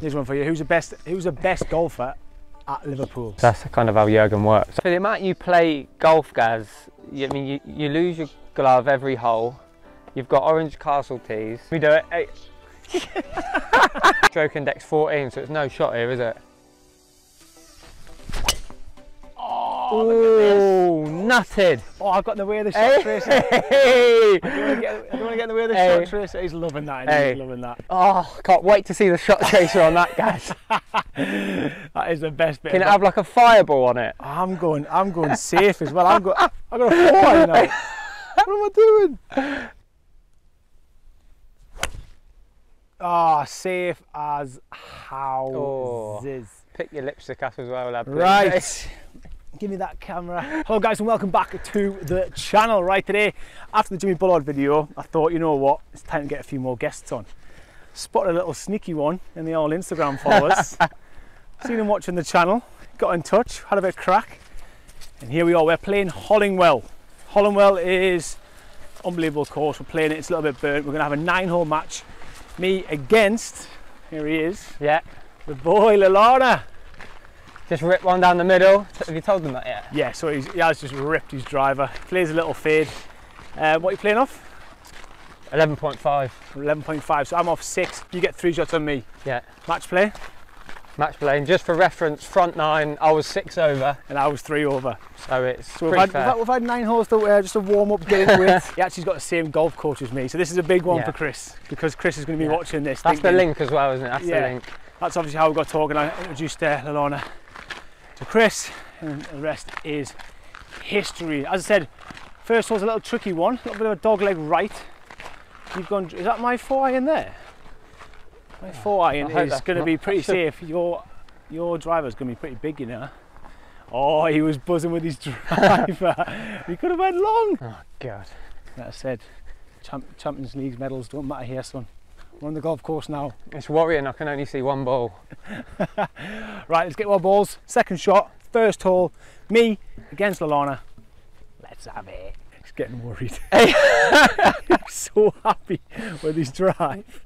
Here's one for you. Who's the best? Who's the best golfer at Liverpool? That's kind of how Jurgen works. For the amount you play golf, Gaz, you, I mean, you, you lose your glove every hole. You've got orange castle tees. We do it. Hey. Stroke index 14, so it's no shot here, is it? Oh, Ooh, nutted. Oh, I've got in the way of the shot tracer. Hey! I don't want to get, I don't want to get in the way of the Hey. shot tracer. He's loving that. Hey. He's loving that. Oh, can't wait to see the shot tracer on that, guys. That is the best bit. Can it have like a fireball on it? I'm going. I'm going safe as well. I'm going. I got a four now. What am I doing? Ah, safe as houses. Pick your lipstick up as well, lad. please. Right. Give me that camera. Hello guys and welcome back to the channel. Right today, after the Jimmy Bullard video, I thought, you know what, it's time to get a few more guests on. Spotted a little sneaky one in the old Instagram followers. Seen him watching the channel, got in touch, had a bit of crack. And here we are, we're playing Hollinwell. Hollinwell is unbelievable course. We're playing it, it's a little bit burnt. We're gonna have a nine hole match. Me against, here he is, Yeah, the boy Lallana. Just ripped one down the middle. Have you told them that yet? Yeah, so he's, he has just ripped his driver. Plays a little fade. Uh, what are you playing off? 11.5. 11.5. So I'm off six. You get three shots on me. Yeah, Match play, match playing. Just for reference, front nine, I was six over, and I was three over. so it's So we've pretty had, we've, had, we've had nine holes to uh, just a warm up, get into it. he actually's got the same golf course as me, so this is a big one Yeah. for Chris because Chris is going to be Yeah. watching this. That's the link as well, isn't it? That's Yeah. the link. That's obviously how we got talking. I introduced uh, Lallana to Chris, and the rest is history. As I said, first hole's a little tricky one, a little bit of a dog leg right. You've gone. Is that my four iron there? My four iron I is going to be pretty safe. Your your driver's going to be pretty big, you know. Oh, he was buzzing with his driver. he could have went long. Oh god. Like I said, Champ- Champions League medals don't matter here, son. We're on the golf course now. It's worrying. I can only see one ball. Right, let's get more balls. Second shot, first hole. Me against Lallana. Let's have it. He's getting worried. Hey. He's so happy with his drive.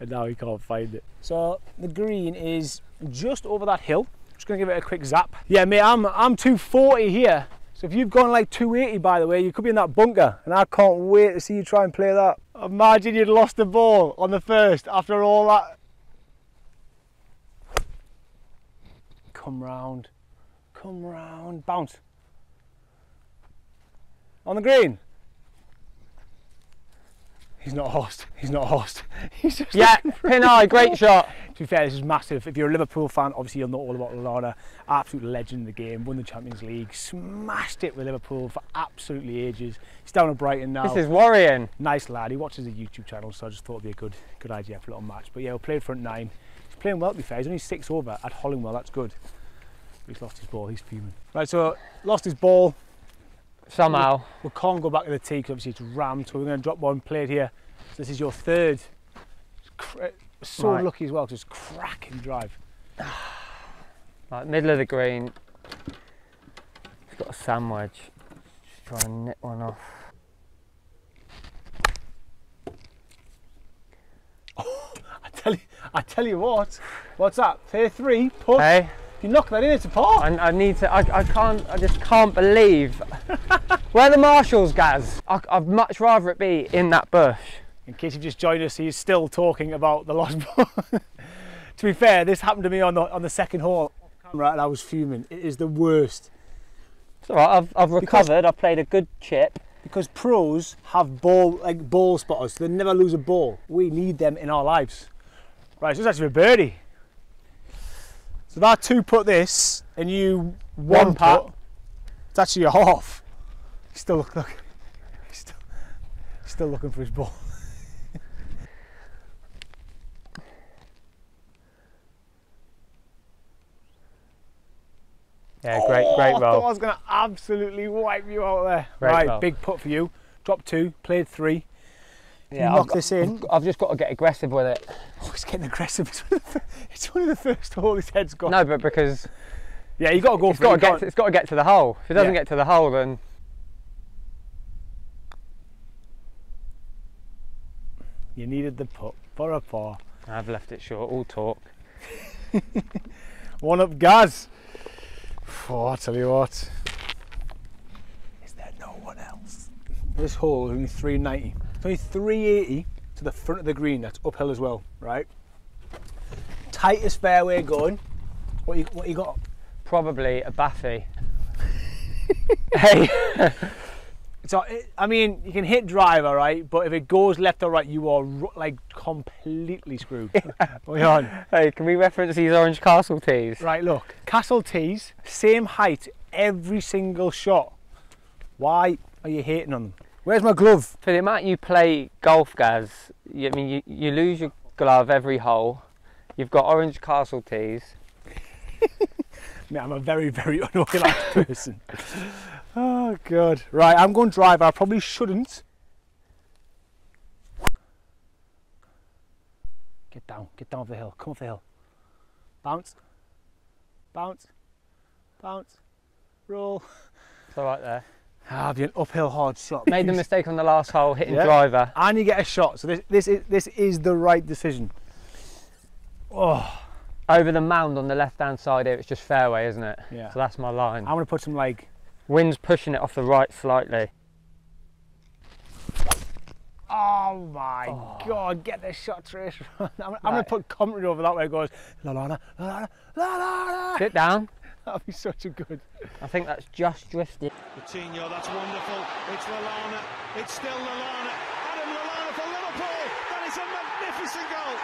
And now he can't find it. So the green is just over that hill. Just gonna give it a quick zap. Yeah, mate, I'm I'm 240 here. So if you've gone like 280 by the way, you could be in that bunker. And I can't wait to see you try and play that. Imagine you'd lost the ball on the first after all that come round, come round, bounce. On the green. He's not horsed. He's not horsed. He's just Yeah, pin eye, great shot. To be fair, this is massive. If you're a Liverpool fan, obviously you'll know all about Lallana. Absolute legend in the game. Won the Champions League. Smashed it with Liverpool for absolutely ages. He's down at Brighton now. This is worrying. nice lad. He watches a YouTube channel, so I just thought it'd be a good, good idea for a little match. But yeah, we'll play front nine. He's playing well to be fair. He's only six over at Hollinwell. That's good. He's lost his ball. He's fuming. Right, so lost his ball. Somehow. We can't go back to the tee because obviously it's rammed. So we're going to drop one plate here. So this is your third. So Right. lucky as well because it's cracking drive. Like middle of the green. It's got a sandwich. Just try and nip one off. I tell you, I tell you what. What's that? Pair three. Putt. Hey, You knock that in. It's a par. I, I need to. I, I can't. I just can't believe. Where are the marshals, Gaz? I, I'd much rather it be in that bush. In case you've just joined us, he's still talking about the lost ball. to be fair, this happened to me on the on the second hole, camera, and I was fuming. It is the worst It's all right. I've, I've recovered. I've played a good chip. because pros have ball like ball spotters. So they never lose a ball. We need them in our lives. Right, so it's actually a birdie. So that two put this, and you one, One putt. putt. It's actually a half. He's still look, look. He's still, he's still looking for his ball. Yeah, great, great Oh, I thought I was going to absolutely wipe you out there. Great right, roll. big putt for you. Drop two, played three. Yeah, knock I've, this in. I've, I've just got to get aggressive with it. Oh, he's getting aggressive. It's one of the, it's one of the first hole his head's got. No, but because Yeah, you got to go it's for it. To get to, it's got to get to the hole. If it doesn't Yeah. get to the hole, then You needed the putt for a par. I've left it short. All talk. One up Gaz. Oh, I tell you what. Is there no one else? This hole is only 390. It's only 380 to the front of the green. That's uphill as well, right? Tightest fairway going. What you what you got? Probably a Baffy. hey, So it, I mean, you can hit driver, right? But if it goes left or right, you are like completely screwed. Hold on. hey, can we reference these Orange Castle tees? Right, look, Castle tees, same height every single shot. Why are you hating on them? Where's my glove? For the amount you play golf, Gaz, you, I mean, you, you lose your glove every hole. You've got Orange Castle tees. Man, I'm a very, very unorganised person. Oh god. Right, I'm going to drive. I probably shouldn't. Get down, get down off the hill. Come off the hill. Bounce. Bounce. Bounce. Roll. It's all right there. Ah, oh, be an uphill hard shot. Made the mistake on the last hole, hitting yeah. driver. And you get a shot. So this, this, is, this is the right decision. Oh. Over the mound on the left-hand side here, it's just fairway, isn't it? Yeah. So that's my line. I'm going to put some like... Wind's pushing it off the right slightly. Oh my oh. God, get this shot, Trish. I'm, right. I'm going to put commentary over that way it goes, la la, la la la la. Sit down. That'd be such a good. I think that's just drifted. Coutinho, that's wonderful. It's Lallana. It's still Lallana. Adam Lallana for Liverpool. That is a magnificent goal.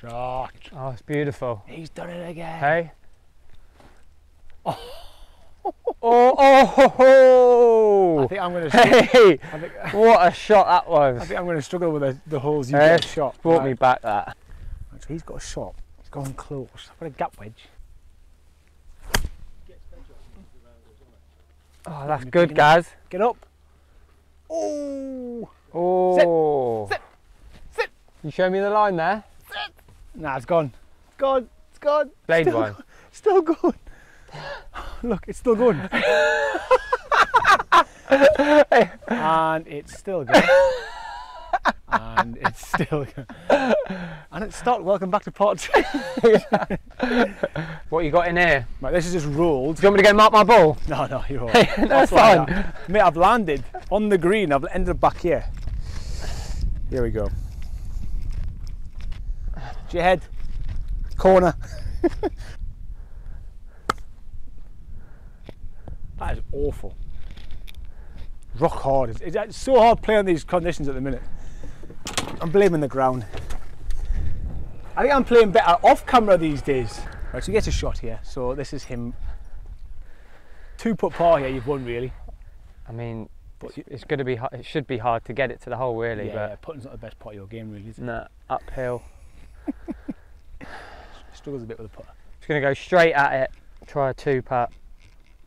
Shot. Oh, it's beautiful. He's done it again. Hey. Oh. Oh, oh, ho, ho. I think I'm gonna. Hey, think, what a shot that was. I think I'm gonna struggle with the, the holes you Eh, get shot. Brought me back that. So he's got a shot. He's gone close. I've got a gap wedge. Oh, that's good, guys. Get up. Oh. Oh. Sit. Sit. Sit. You show me the line there? Nah, it's gone. It's gone. It's gone. Blade Still one. Still going. Look, it's still going. and it's still going. and it's still. And it's stopped. Welcome back to part two. What you got in here? right, this is just rolled. Do you want me to go mark my ball? No, no, you're all right. That's fine. Mate, I've landed on the green. I've ended up back here. Here we go. To your head. Corner. that is awful. Rock hard. It's, it's so hard playing these conditions at the minute. I'm blaming the ground. I think I'm playing better off camera these days. Right, so he gets a shot here. So this is him. Two put par here, you've won really. I mean, But it's, it's going to be. It should be hard to get it to the hole, really. yeah, but yeah, putting's not the best part of your game, really. Is it? nah, uphill. Struggles a bit with the putter. Just going to go straight at it. Try a two putt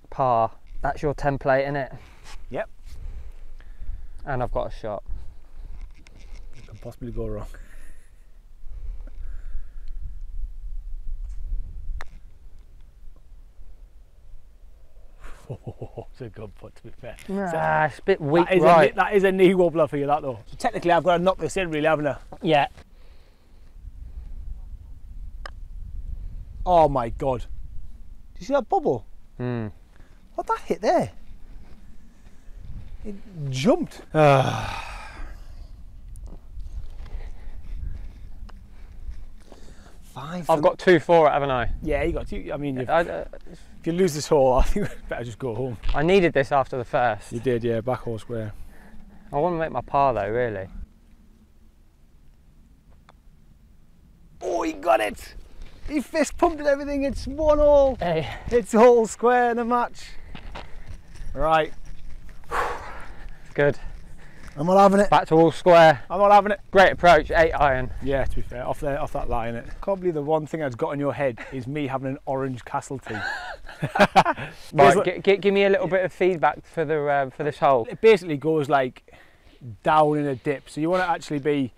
par. That's your template, isn't it? Yep. And I've got a shot. What possibly go wrong? it's a good putt, to be fair. Ah, it's a bit weak, That is, a, right? knee- that is a knee wobbler for you, that though. So technically, I've got to knock this in, really, haven't I? yeah. Oh my god! Did you see that bubble? Hmm. What that hit there? It jumped. Five. I've got two for it, haven't I? Yeah, you got. two. I mean, if, I, uh, if you lose this hole, I think we better just go home. I needed this after the first. You did, yeah. Back hole square. I want to make my par though, really. Oh, he got it! He fist pumped everything. It's one all. Hey. It's all square in the match. Right, good. I'm not having it. Back to all square. I'm not having it. Great approach, eight iron. Yeah, to be fair, off there, off that line, it. Probably the one thing that's got in your head is me having an orange castle tee. Right, Basically- gi- gi- give me a little bit of feedback for the um, for this hole. it basically goes like down in a dip. So you want to actually be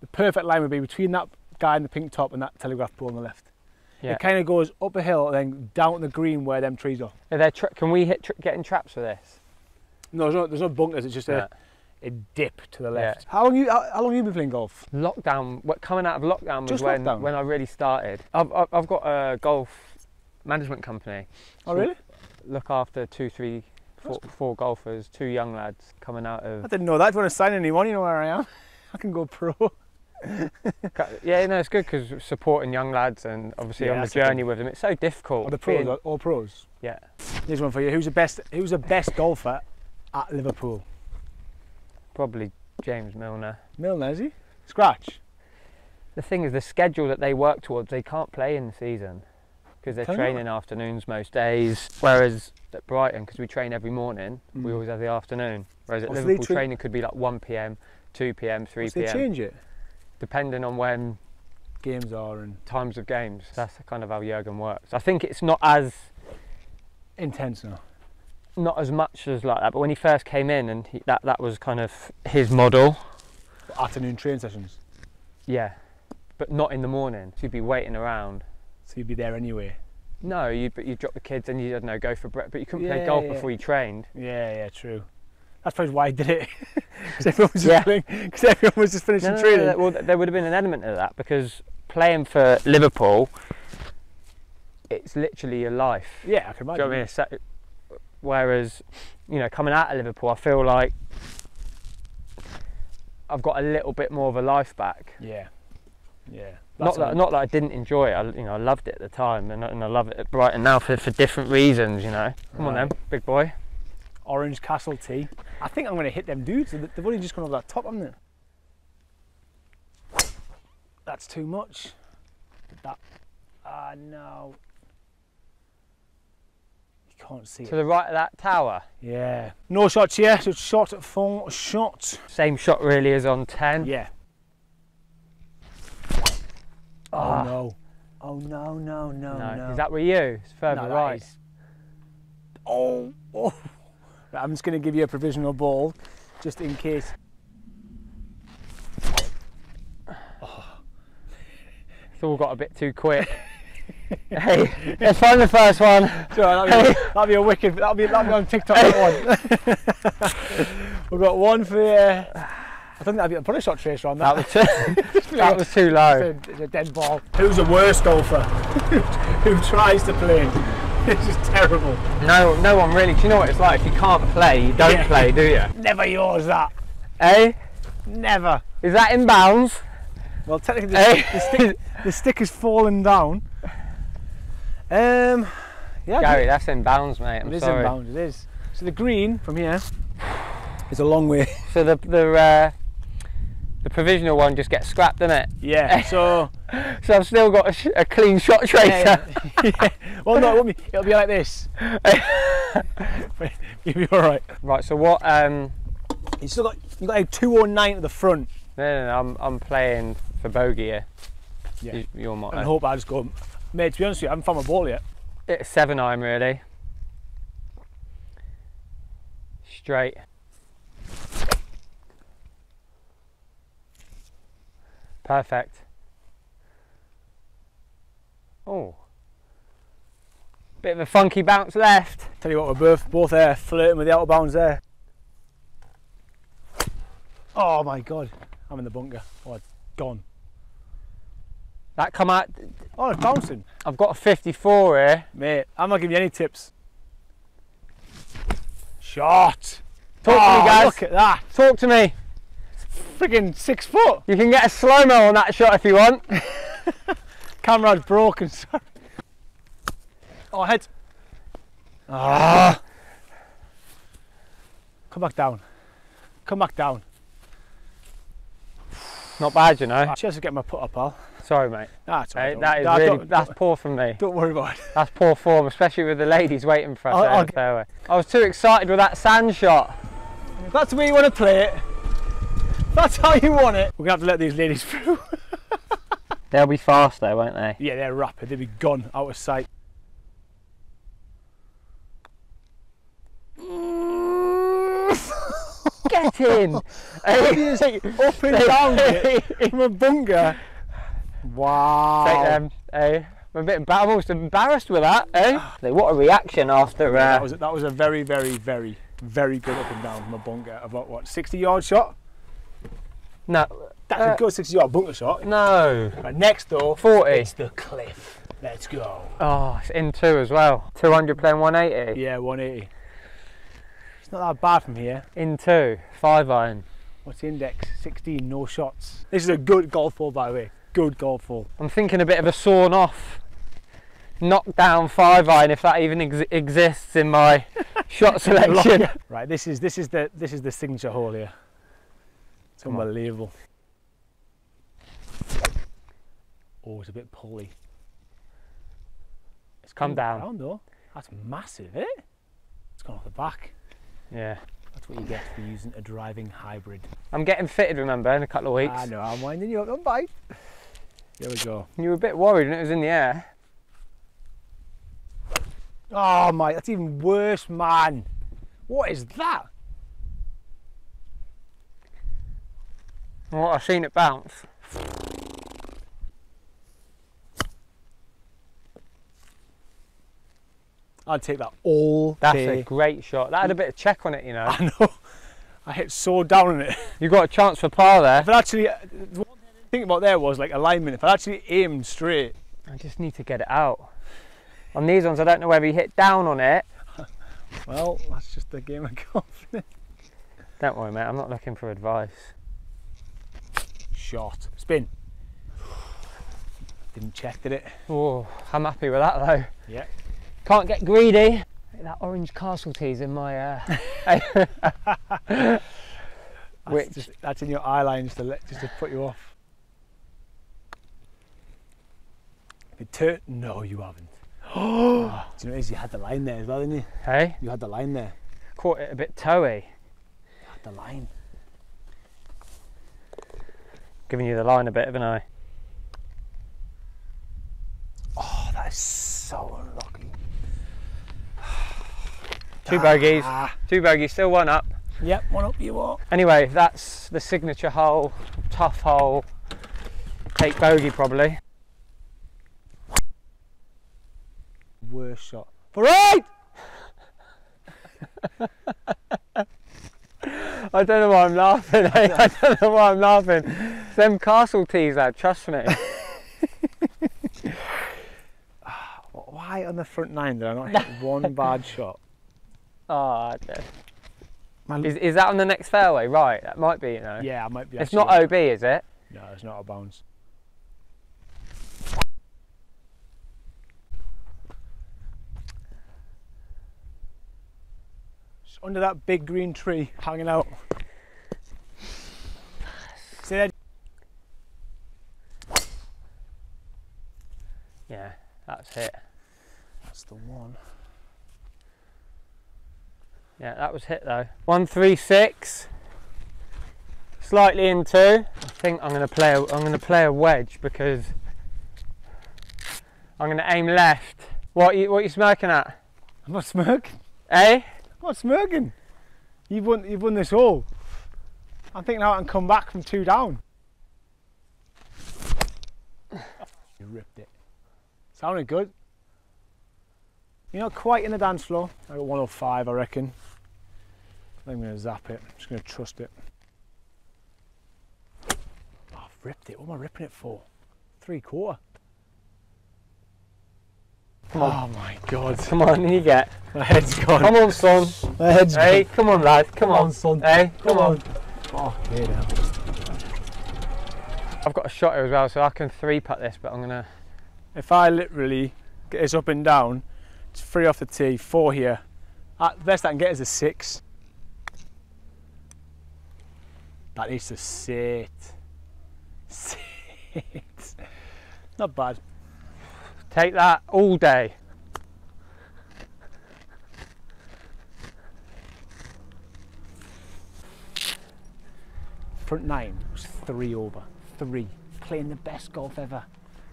the perfect line would be between that guy in the pink top and that telegraph pole on the left. Yeah. It kind of goes up a hill and then down the green where them trees are. Are there tra- can we hit tra- get in traps for this? No, there's no, there's no bunkers. It's just a, Yeah. a dip to the Yeah. left. How long you how, how long you been playing golf? Lockdown, what coming out of lockdown was Just when lockdown? when I really started. I've I've I've got a golf management company. Oh really? Look after two, three, four, four golfers, two young lads coming out of. I didn't know that. If you want to sign anyone, you know where I am. I can go pro. Yeah, no, it's good because supporting young lads and obviously Yeah, on the that's the thing. journey with them, it's so difficult. Or the pros, being- all pros. Yeah. Here's one for you. Who's the best? Who's the best golfer at Liverpool? Probably James Milner. Milner, is he? Scratch. The thing is, the schedule that they work towards, they can't play in the season because they're Can they not? training afternoons most days. Whereas at Brighton, because we train every morning, we Mm. always have the afternoon. Whereas at Liverpool, train- training could be like 1 pm, 2 pm, 3 Must they pm, change it? depending on when Games are and times of games. That's kind of how Jurgen works. I think it's not as intense now. Not as much as like that, but when he first came in, and he, that that was kind of his model. Afternoon train sessions. Yeah, but not in the morning. So you'd be waiting around. So you'd be there anyway. No, you but you drop the kids and you don't know go for breakfast, but you couldn't play golf yeah. before you trained. Yeah, yeah, true. That's probably why I did it. Because everyone was just Yeah. playing. Because everyone was just finishing No, no, training. no, well, there would have been an element of that because playing for Liverpool, it's literally your life. Yeah, I can imagine. you know I mean? Whereas, you know, coming out of Liverpool, I feel like I've got a little bit more of a life back. Yeah, yeah. Not that, not that I didn't enjoy it. I, you know, I loved it at the time, and, I- and I love it at Brighton now for, for different reasons. You know, come on then, big boy. Orange Castle tee. I think I'm going to hit them dudes. They- They've only just gone over that top, haven't they? That's too much. That. Ah, no. You can't see To it. the right of that tower. Yeah. No shots here. So shot at four shot. Same shot really as on ten. Yeah. Ah. Oh no. Oh no, no, no, no. no. Is that with you? It's further No, right. is- Oh, oh. Right, I'm just going to give you a provisional ball, just in case. It's all got a bit too quick. hey, let's find the first one. So that'll be, that'll be a wicked. That'll be that'll be on TikTok. That one. We've got one for. Uh, I think that'll be a probably shot tracer on That that. was too, that was too low. It's a, it's a dead ball. Who's the worst golfer? Who tries to play? This is terrible. No, no one really. Do you know what it's like? If you can't play, you don't Yeah. play, do you? Never yours that. Eh? Never. Is that in bounds? Well, technically, the, Eh? the, stick, the stick has fallen down. Um, yeah, Gary, that's in bounds, mate. I'm it is sorry. inbound. It is. So the green from here is a long way. So the the uh, the provisional one just gets scrapped, doesn't it? Yeah. So So I've still got a, sh- a clean shot tracer. yeah, yeah. Well, no, it won't be. It'll be like this. You'll be all right. Right. So what? Um, You still got you got a 209 at the front. no, no, no, I'm I'm playing for bogey here. Yeah. You- You're my And hope I just go. Mate, to be honest with you, I haven't found my ball yet. It's seven iron really. Straight. Perfect. Oh. Bit of a funky bounce left. Tell you what, we're both both there flirting with the out of bounds there. Oh my god, I'm in the bunker. Oh, it's gone. That come out. Oh, it's bouncing. I've got a 54 here. Mate, I'm not giving you any tips. Shot. Talk to oh, me, guys. Look at that. Talk to me. Friggin' six foot. You can get a slow mo on that shot if you want. Camera's broken. Sorry. Oh, head. Ah. Come back down. Come back down. Not bad, you know. Cheers for getting my put up, pal. Sorry, mate. It's all Hey, right, that is nah, really that's poor from me. Don't worry about it. That's poor form, especially with the ladies waiting for us I'll- I'll fairway. Uh, I was too excited with that sand shot. If that's the way you want to play it, that's how you want it, we're going to have to let these ladies through. They'll be fast though, won't they? yeah, they're rapid. They'll be gone out of sight. Get in! Up and down it from a bunker. Wow. Take them. Eh? I'm a bit almost embarrassed with that. Eh? what a reaction after. That Uh, was that was a very very very very good up and down from a bunker. About what, 60 yard shot? No, That's Uh, a good 60 yard bunker shot. no. Next though, 40. it's the cliff. Let's go. Oh, it's in two as well. 200 playing 180. Yeah, 180. It's not that bad from here. In two. Five iron. What's the index? 16, no shots. This is a good golf hole, by the way. Good golf ball. I'm thinking a bit of a sawn off, knock down five iron if that even ex- exists in my shot selection. Right, this is this is the this is the signature hole here. It's Come on. unbelievable. Oh, it's a bit pulley. It's Come going down. though. That's massive, eh? It's gone off the back. Yeah. That's what you get for using a driving hybrid. I'm getting fitted, remember, in a couple of weeks. I know, I'm winding you up. Don't bite. Here we go. You were a bit worried when it was in the air. Oh my, that's even worse, man. What is that? Well, I've seen it bounce. I'd take that all That's day. a great shot. That had a bit of check on it, you know. I know. I hit so down on it. You got a chance for par there. If it actually, uh, the one about there was like alignment. If I actually aimed straight, I just need to get it out. On these ones, I don't know whether you hit down on it. well, that's just a game of golf. Don't worry, mate. I'm not looking for advice. Shot, spin. Didn't check, did it? Oh, I'm happy with that though. Yeah. Can't get greedy. That orange castle tee's in my. Uh... That's Which- just, that's in your eye line just to let, just to put you off. If it turn, no, you haven't. Oh, do you know what it is? You had the line there as well, didn't you? hey, You had the line there. caught it a bit toey. You had the line. Giving you the line a bit, haven't I? Oh, that is so unlucky. Two bogeys. Ah. Two bogeys, still one up. Yep, one up you are. Anyway, that's the signature hole, tough hole. Take bogey probably. Worst shot. For right! I don't know why I'm laughing. eh? I don't know why I'm laughing. It's them castle tees, lad. Trust me. Why on the front nine did I not hit one bad shot? Oh, is, is that on the next fairway? Right, that might be. You know. Yeah, I might be. It's not OB, is it? No, it's not a bounce. It's under that big green tree hanging out. See that? Yeah, that's it. That's the one. Yeah, that was hit though. One three six. Slightly in two. I think I'm gonna play. A, I'm gonna play a wedge because I'm gonna aim left. What you what you smirking at? I'm not smirking. Eh? Not smirking. You've won. You've won this all. I'm thinking how I can come back from two down. You ripped it. Sounded good. You're not quite in the dance floor. I got 105, I reckon. I think I'm going to zap it. I'm just going to trust it. Oh, I've ripped it. What am I ripping it for? Three quarter. Come on. Oh my god. Come on, you get. My head's gone. Come on, son. My head's Hey, come on, lad. Come, on, son. Hey, come, on. Oh, yeah, now. I've got a shot here as well, so I can three putt this, but I'm gonna. If I literally get this up and down, it's three off the tee, four here. At best I can get is a six. That needs to sit. Sit. Not bad. Take that all day. Front nine was three over. Three. Playing the best golf ever.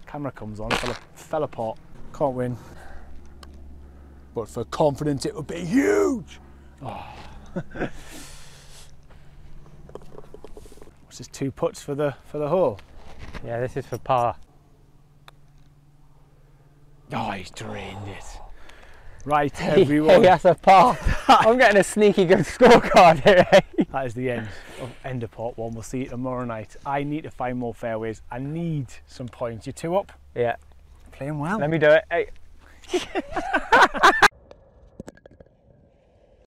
Camera comes on, fell, fell apart. Can't win. But for confidence, it would be huge. Oh. What's this two putts for the for the hole? Yeah, this is for par. Oh, he's drained it. Right, everyone. that's a par. I'm getting a sneaky good scorecard here. eh? That is the end of end of part one. We'll see you tomorrow night. I need to find more fairways. I need some points. You're two up. yeah, Playing well. let me do it. Hey.